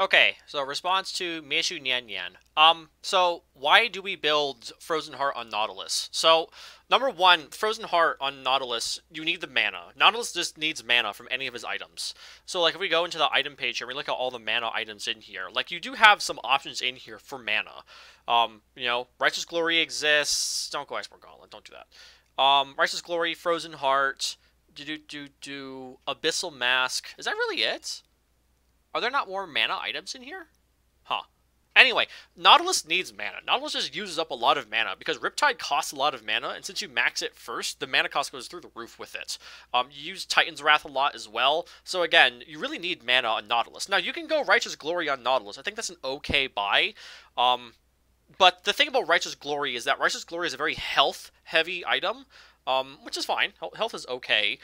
Okay, so response to MayushiiNyanNyan. Um, so why do we build Frozen Heart on Nautilus? So, number one, Frozen Heart on Nautilus, you need the mana. Nautilus just needs mana from any of his items. So, like, if we go into the item page here, we look at all the mana items in here. Like, you do have some options in here for mana. Um, you know, Righteous Glory exists. Don't go Export Gauntlet. Don't do that. Um, Righteous Glory, Frozen Heart, do do do do Abyssal Mask. Is that really it? Are there not more mana items in here? Huh. Anyway, Nautilus needs mana. Nautilus just uses up a lot of mana because Riptide costs a lot of mana, and since you max it first, the mana cost goes through the roof with it. Um, you use Titan's Wrath a lot as well, so again, you really need mana on Nautilus. Now, you can go Righteous Glory on Nautilus. I think that's an okay buy. Um, but the thing about Righteous Glory is that Righteous Glory is a very health-heavy item, um, which is fine. Health is okay.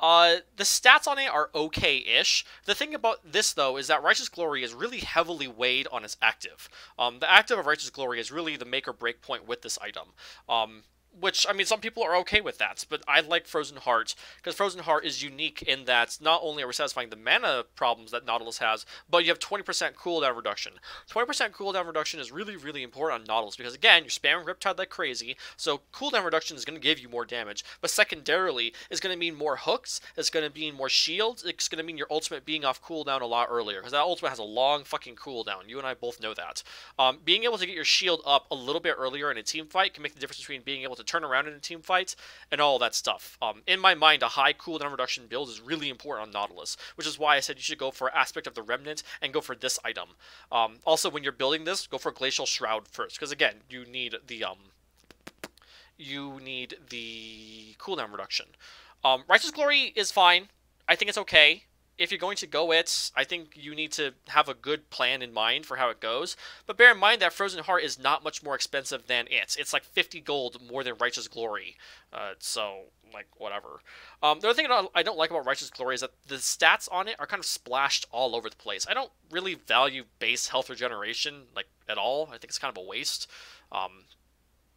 Uh, the stats on it are okay-ish. The thing about this, though, is that Righteous Glory is really heavily weighed on its active. Um, the active of Righteous Glory is really the make or break point with this item. Um, which I mean, some people are okay with that, but I like Frozen Heart because Frozen Heart is unique in that not only are we satisfying the mana problems that Nautilus has, but you have 20% cooldown reduction. 20% cooldown reduction is really, really important on Nautilus because again, you're spamming Riptide like crazy, so cooldown reduction is going to give you more damage. But secondarily, it's going to mean more hooks, it's going to mean more shields, it's going to mean your ultimate being off cooldown a lot earlier because that ultimate has a long fucking cooldown. You and I both know that. Um, being able to get your shield up a little bit earlier in a team fight can make the difference between being able to turn around in a team fight and all that stuff. Um, in my mind, a high cooldown reduction build is really important on Nautilus, which is why I said you should go for Aspect of the Remnant and go for this item. Um, also, when you're building this, go for Glacial Shroud first, because again, you need the um, you need the cooldown reduction. Um, Righteous Glory is fine. I think it's okay if you're going to go it, I think you need to have a good plan in mind for how it goes. But bear in mind that Frozen Heart is not much more expensive than it. It's like 50 gold more than Righteous Glory. Uh, so, like, whatever. Um, the other thing I don't like about Righteous Glory is that the stats on it are kind of splashed all over the place. I don't really value base health regeneration, like, at all. I think it's kind of a waste. Um,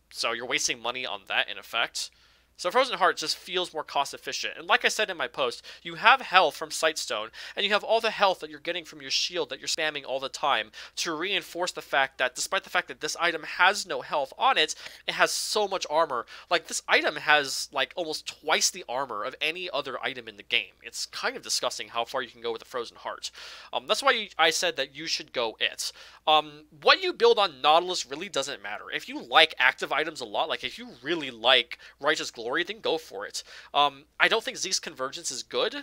so you're wasting money on that, in effect. So Frozen Heart just feels more cost efficient. And like I said in my post, you have health from Sightstone, and you have all the health that you're getting from your shield that you're spamming all the time to reinforce the fact that despite the fact that this item has no health on it, it has so much armor. Like this item has like almost twice the armor of any other item in the game. It's kind of disgusting how far you can go with a Frozen Heart. Um, that's why I said that you should go it. Um, what you build on Nautilus really doesn't matter. If you like active items a lot, like if you really like Righteous Glory, then go for it. Um, I don't think Zeke's Convergence is good.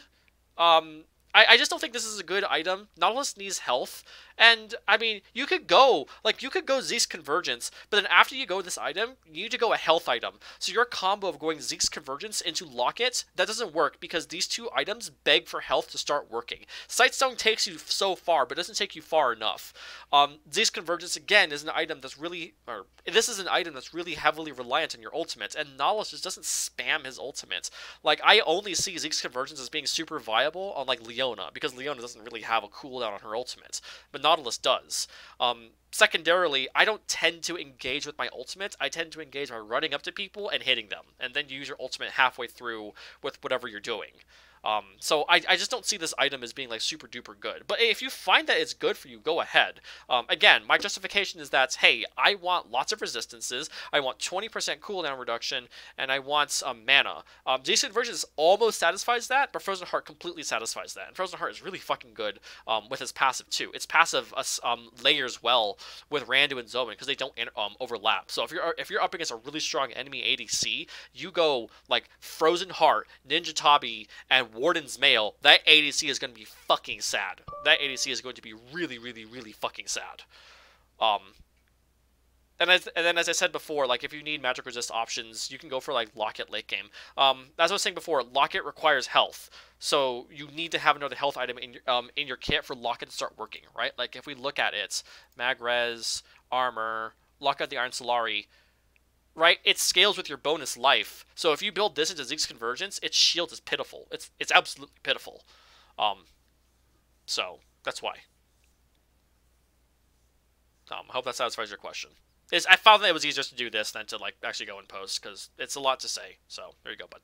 Um, I, I just don't think this is a good item. Nautilus needs health. And I mean, you could go like you could go Zeke's Convergence, but then after you go this item, you need to go a health item. So your combo of going Zeke's Convergence into Locket that doesn't work because these two items beg for health to start working. Sightstone takes you so far, but doesn't take you far enough. Um, Zeke's Convergence again is an item that's really, or this is an item that's really heavily reliant on your ultimate, and Nautilus just doesn't spam his ultimate. Like I only see Zeke's Convergence as being super viable on like Leona because Leona doesn't really have a cooldown on her ultimate, but Nautilus does. Um, secondarily, I don't tend to engage with my ultimate. I tend to engage by running up to people and hitting them, and then use your ultimate halfway through with whatever you're doing. Um, so I, I just don't see this item as being like super duper good. But if you find that it's good for you, go ahead. Um, again, my justification is that hey, I want lots of resistances, I want 20% cooldown reduction, and I want um, mana. Um, Zeke's Convergence almost satisfies that, but Frozen Heart completely satisfies that. And Frozen Heart is really fucking good um, with his passive too. Its passive uh, layers well with Randuin's Omen because they don't um, overlap. So if you're if you're up against a really strong enemy ADC, you go like Frozen Heart, Ninja Tabi, and Warden's Mail, that ADC is going to be fucking sad. That ADC is going to be really, really, really fucking sad. Um, and, as, and then as I said before, like if you need magic resist options, you can go for like Locket late game. Um, as I was saying before, Locket requires health, so you need to have another health item in your um, in your kit for Locket to start working, right? Like if we look at it, mag res, armor, Locket the Iron Solari, right? It scales with your bonus life. So if you build this into Zeke's Convergence, its shield is pitiful. It's it's absolutely pitiful. Um, so that's why. Um, I hope that satisfies your question. Is I found that it was easier to do this than to like actually go and post because it's a lot to say. So there you go, bud.